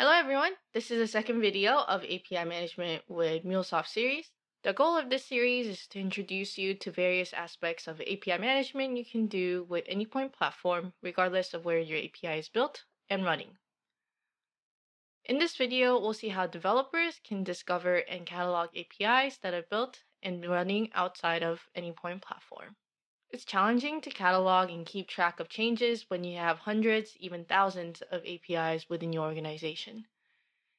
Hello everyone, this is the second video of API Management with MuleSoft series. The goal of this series is to introduce you to various aspects of API management you can do with Anypoint platform regardless of where your API is built and running. In this video, we'll see how developers can discover and catalog APIs that are built and running outside of Anypoint platform. It's challenging to catalog and keep track of changes when you have hundreds, even thousands of APIs within your organization.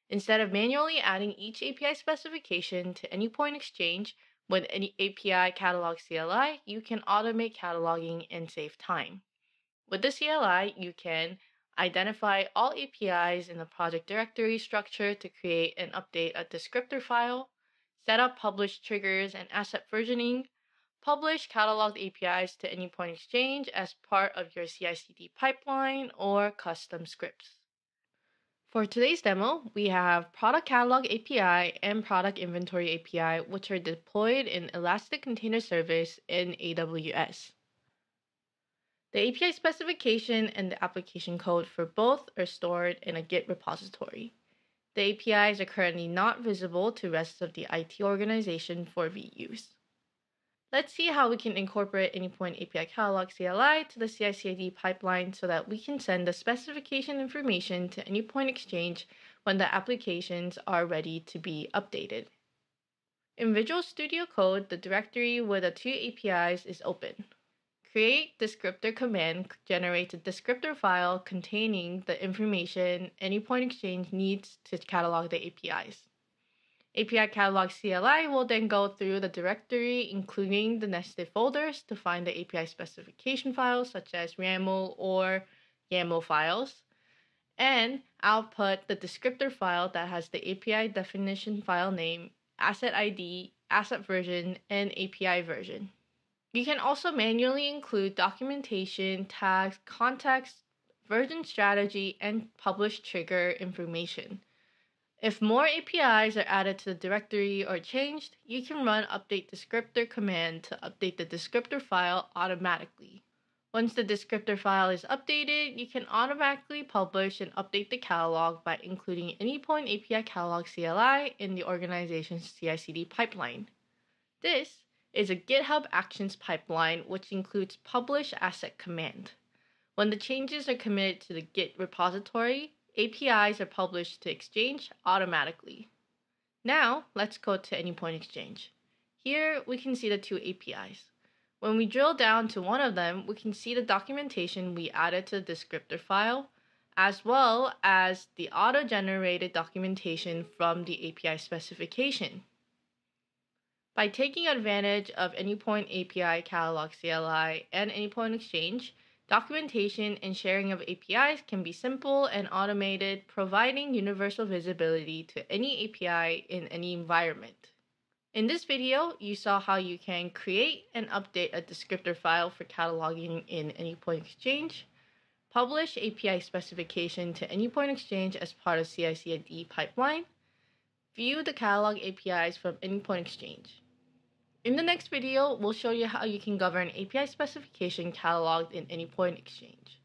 Instead of manually adding each API specification to Anypoint Exchange with any API catalog CLI, you can automate cataloging and save time. With the CLI, you can identify all APIs in the project directory structure to create and update a descriptor file, set up publish triggers and asset versioning, publish cataloged APIs to Anypoint Exchange as part of your CI CD pipeline or custom scripts. For today's demo, we have Product Catalog API and Product Inventory API, which are deployed in Elastic Container Service in AWS. The API specification and the application code for both are stored in a Git repository. The APIs are currently not visible to rest of the IT organization for reuse. Let's see how we can incorporate Anypoint API Catalog CLI to the CI/CD pipeline so that we can send the specification information to Anypoint Exchange when the applications are ready to be updated. In Visual Studio Code, the directory with the two APIs is open. Create descriptor command generates a descriptor file containing the information Anypoint Exchange needs to catalog the APIs. API Catalog CLI will then go through the directory, including the nested folders, to find the API specification files such as RAML or YAML files, and output the descriptor file that has the API definition file name, asset ID, asset version, and API version. You can also manually include documentation, tags, context, version strategy, and publish trigger information. If more APIs are added to the directory or changed, you can run update descriptor command to update the descriptor file automatically. Once the descriptor file is updated, you can automatically publish and update the catalog by including Anypoint API Catalog CLI in the organization's CI/CD pipeline. This is a GitHub Actions pipeline which includes publish asset command. When the changes are committed to the Git repository, APIs are published to Exchange automatically. Now, let's go to Anypoint Exchange. Here, we can see the two APIs. When we drill down to one of them, we can see the documentation we added to the descriptor file, as well as the auto-generated documentation from the API specification. By taking advantage of Anypoint API Catalog CLI and Anypoint Exchange, Documentation and sharing of APIs can be simple and automated, providing universal visibility to any API in any environment. In this video, you saw how you can create and update a descriptor file for cataloging in Anypoint Exchange, publish API specification to Anypoint Exchange as part of CI/CD pipeline, view the catalog APIs from Anypoint Exchange. In the next video, we'll show you how you can govern API specification cataloged in Anypoint Exchange.